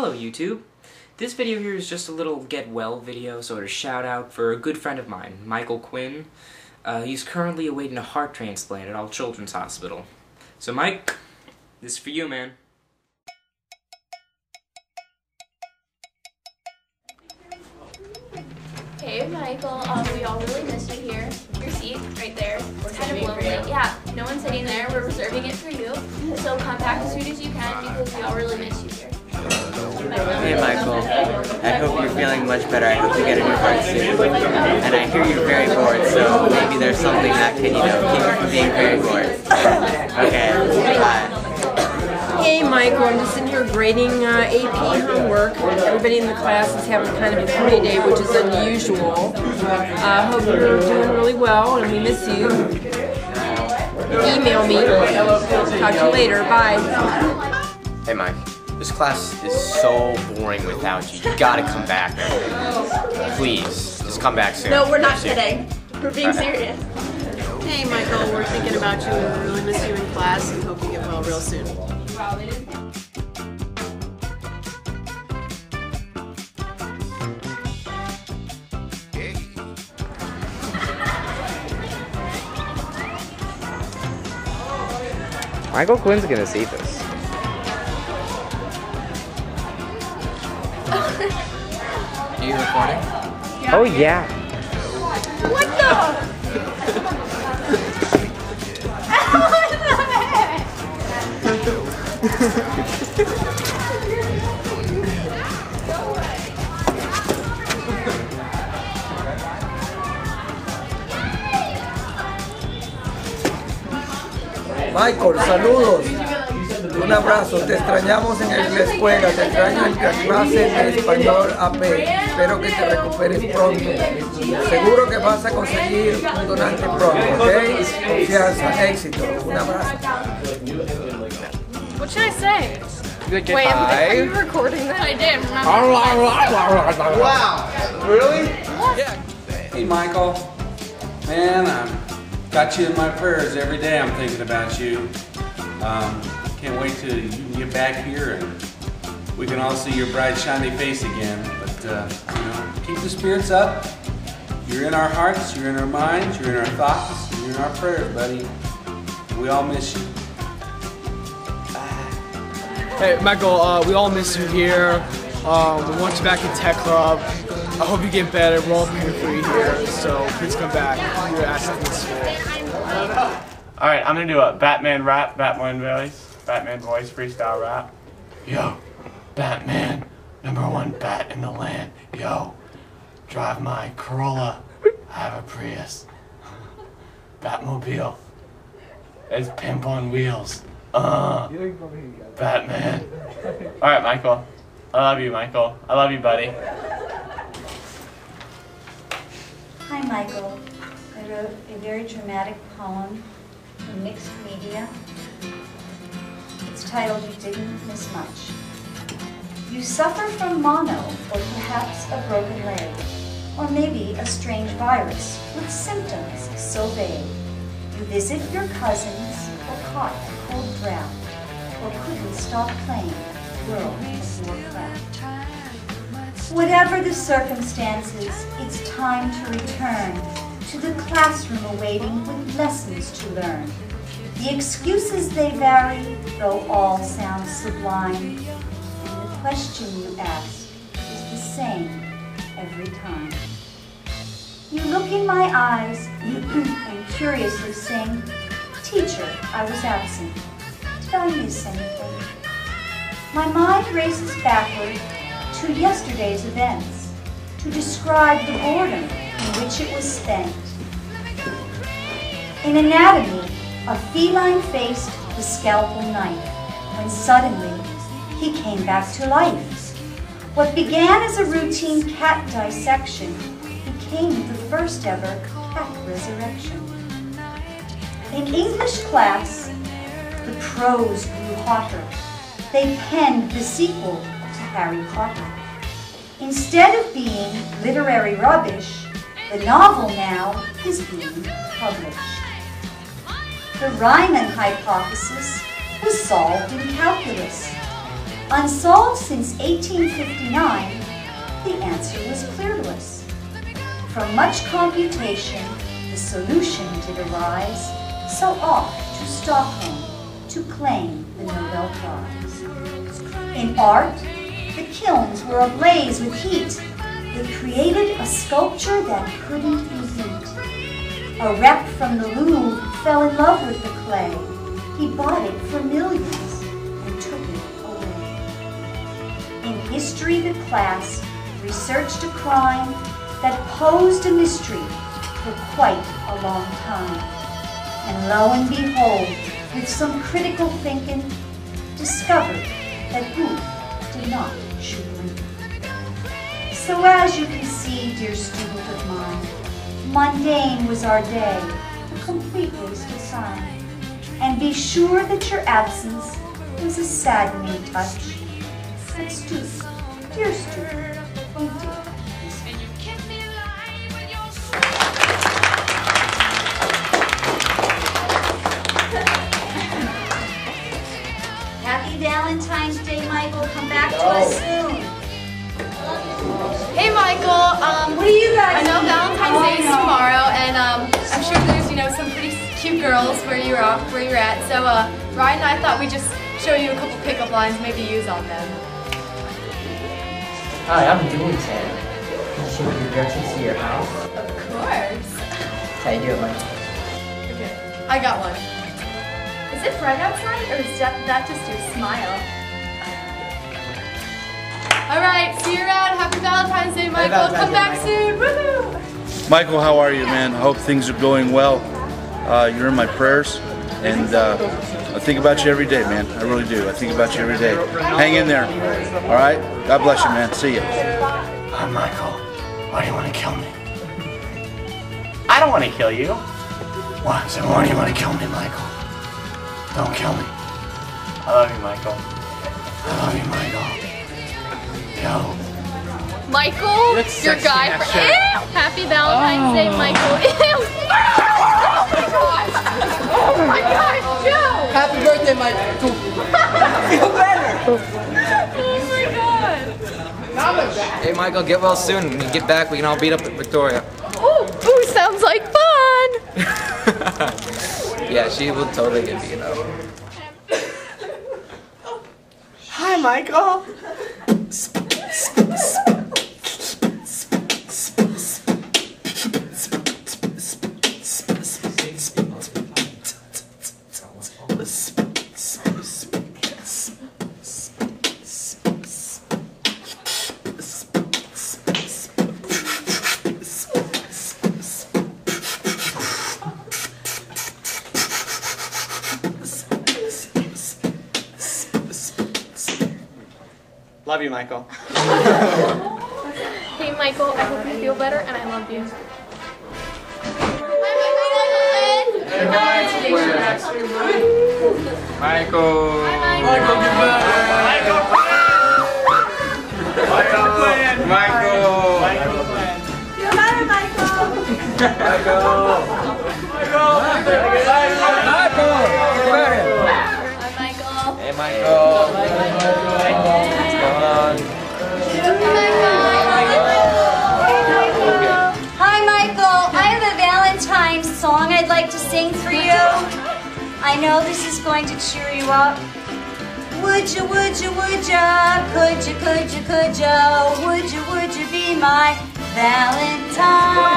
Hello YouTube! This video here is just a little get well video, sort of shout out for a good friend of mine, Michael Quinn. Uh, he's currently awaiting a heart transplant at All Children's Hospital. So Mike, this is for you man. Hey Michael, um, we all really miss you here. Your seat right there. We're kind of lonely. Yeah, no one's sitting there. We're reserving it for you. So come back as soon as you can because we all really miss you here. Hey Michael, I hope you're feeling much better. I hope you get a new heart soon. And I hear you're very bored, so maybe there's something that can, you know, keep you from being very bored. Okay, bye. Hey Michael, I'm just sitting here grading uh, AP homework. Everybody in the class is having kind of a free day, which is unusual. I uh, hope you're doing really well and we miss you. Email me. Talk to you later. Bye. Hey Mike, this class is so boring without you. You gotta come back. Please, just come back soon. No, we're not Soon. kidding. We're being serious. Hey Michael, we're thinking about you and we really miss you in class and hope you get well real soon. Michael Quinn's gonna see this. You recording? Oh yeah. What the? Michael, saludos. Un abrazo, te extrañamos en la escuela, te extraño en la clase de español AP. Espero que te recuperes pronto. Seguro que vas a conseguir un donante pronto, ¿ok? Confianza, éxito. Un abrazo. What should I say? Wait, are you recording that? I did. Wow. Really? Yeah. Hey, Michael. Man, I've got you in my prayers every day. I'm thinking about you. Um, can't wait till you can get back here and we can all see your bright, shiny face again. But, uh, you know, keep the spirits up. You're in our hearts, you're in our minds, you're in our thoughts, you're in our prayers, buddy. We all miss you. Hey, Michael, uh, we all miss you here. Um, we want you back in Tech Club. I hope you get better. We're all rooting for you here, so please come back. You're asking this. All right, I'm gonna do a Batman rap, Batman voice, Batman voice freestyle rap. Yo, Batman, number one bat in the land. Yo, drive my Corolla. I have a Prius. Batmobile. It's pimp on wheels. Uh, Batman. All right, Michael. I love you, Michael. I love you, buddy. Hi, Michael. I wrote a very dramatic poem in mixed media. Titled You Didn't Miss Much. You suffer from mono, or perhaps a broken leg, or maybe a strange virus with symptoms so vague. You visit your cousins, or caught a cold draft, or couldn't stop playing World of Warcraft. Whatever the circumstances, it's time to return to the classroom awaiting with lessons to learn. The excuses they vary, though all sound sublime. And the question you ask is the same every time. You look in my eyes and curiously sing, Teacher, I was absent. Did I miss anything? My mind races backward to yesterday's events to describe the boredom in which it was spent. In anatomy, a feline faced the scalpel knife when suddenly he came back to life. What began as a routine cat dissection became the first ever cat resurrection. In English class, the prose grew hotter. They penned the sequel to Harry Potter. Instead of being literary rubbish, the novel now is being published. The Riemann hypothesis was solved in calculus. Unsolved since 1859, the answer was clear to us. From much computation, the solution did arise, so off to Stockholm to claim the Nobel Prize. In art, the kilns were ablaze with heat. They created a sculpture that couldn't be. A rep from the Louvre fell in love with the clay. He bought it for millions and took it away. In history, the class researched a crime that posed a mystery for quite a long time. And lo and behold, with some critical thinking, discovered that Booth did not shoot Lincoln. So as you can see, dear student of mine, mundane was our day, a complete waste of time. And be sure that your absence was a saddening touch. But student, dear student, we did. Happy Valentine's Day, Michael. Come back to us soon. Hey Michael, um, What are you guys I know? Valentine's Day is Oh, tomorrow, and um, I'm sure there's you know some pretty cute girls where you're at, where you're at. So uh, Ryan and I thought we'd just show you a couple pickup lines, maybe use on them. Hi, I'm doing Sam. Can you show me your directions to your house? Of course. How you doing, Mike? Okay, I got one. Is it bright outside, or is that, that just your smile? All right, see you around. Happy Valentine's Day, Michael. Valentine's Come back Michael. soon. Woohoo! Michael, how are you, man? I hope things are going well. Uh, you're in my prayers, and uh, I think about you every day, man. I really do. I think about you every day. Hang in there. All right? God bless you, man. See you. Hi, Michael. Why do you want to kill me? I don't want to kill you. Why? So why do you want to kill me, Michael? Don't kill me. I love you, Michael. I love you, Michael. Yo. Michael, your guy that for shirt. Ew! Happy Valentine's Day, oh. Michael. Ew! Oh my gosh! Oh my gosh, Joe! Happy birthday, Michael. Feel better. Oh my god! Hey, Michael, get well soon. When you get back, we can all beat up at Victoria. Ooh, ooh, sounds like fun! Yeah, she will totally get beat up. Hi, Michael. Love you, Michael. Hey, Michael, I hope you feel better and I love you. Michael. Michael, Michael. Feel better, Michael. Hi, I know this is going to cheer you up. Would you, would you, would you? Could you, could you, could you? Would you, would you be my Valentine?